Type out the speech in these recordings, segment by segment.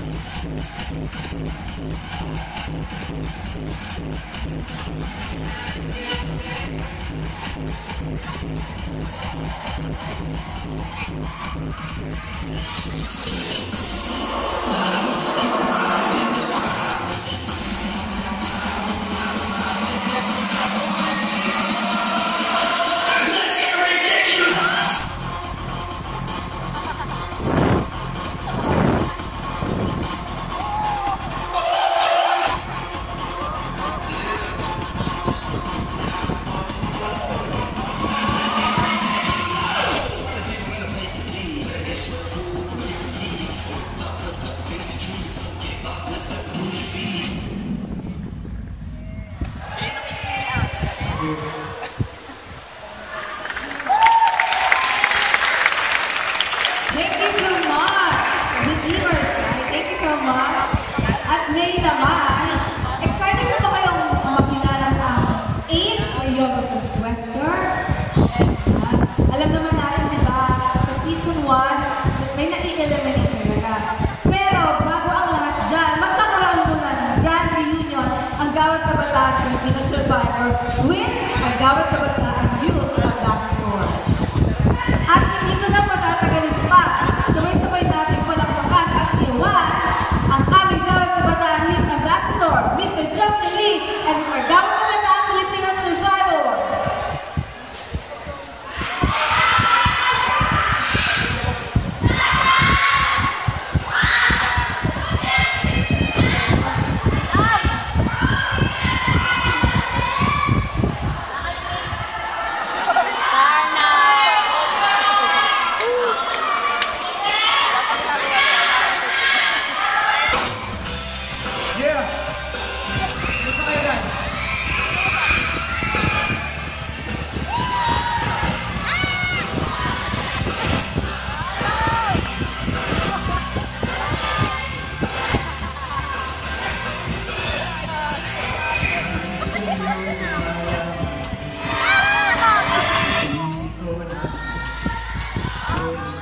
Life, life. Ngayon naman, excited na ba kayong makilala ang 8 or Yoga Plus Quester? Ah, alam naman natin, di ba, sa season 1, may nai-eliminate talaga. Pero bago ang lahat dyan, magkakaroon muna ng grand reunion ang Gawad Kabataan Pilipinas Survivor with ang Gawad Kabataan Bye.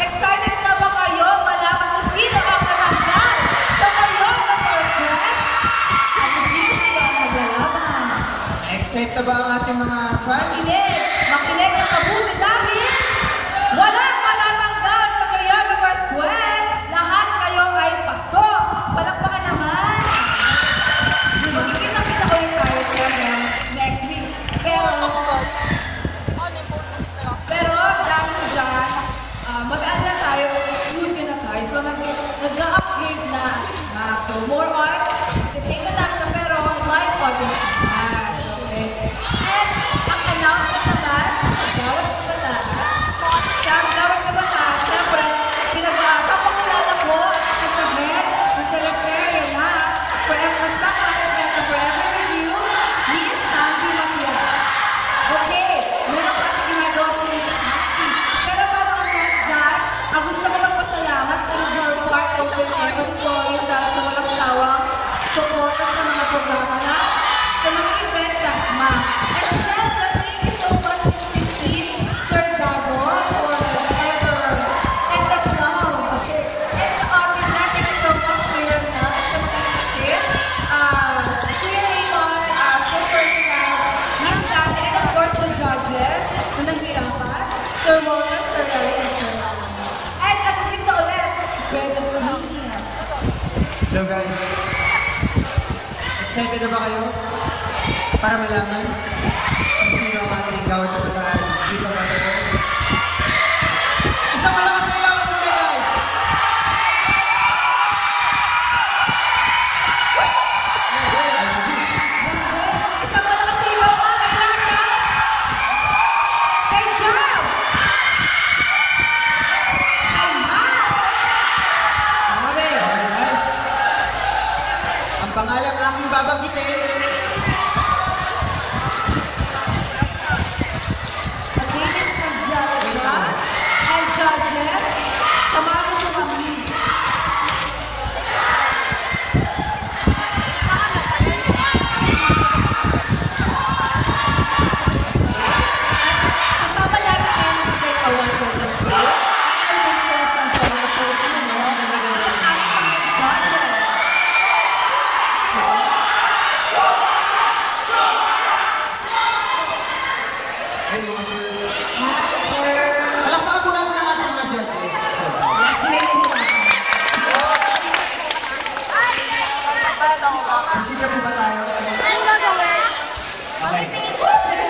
Excited ba kayo malaman kung sino ang nananggal sa kayo na first class? Ano? Excited ba ang ating mga cave na. Uh, so more art, to take na siya, pero live audience. Hello guys. Excited na ba kayo? Para malaman kung sino ang ating gawin kapatid. Second.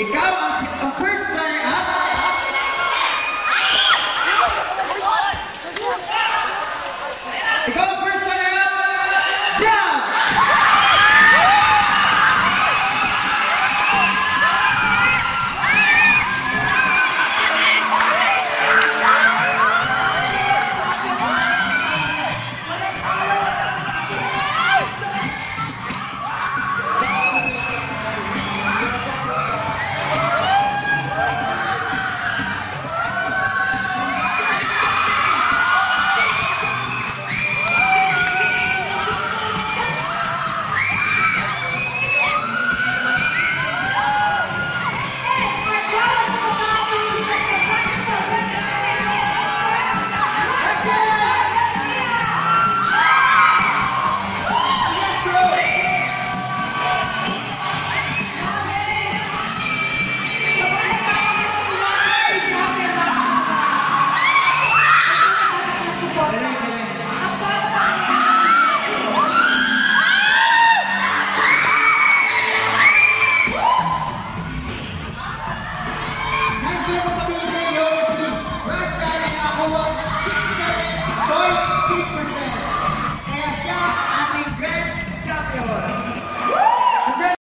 Ikaw ang, ang first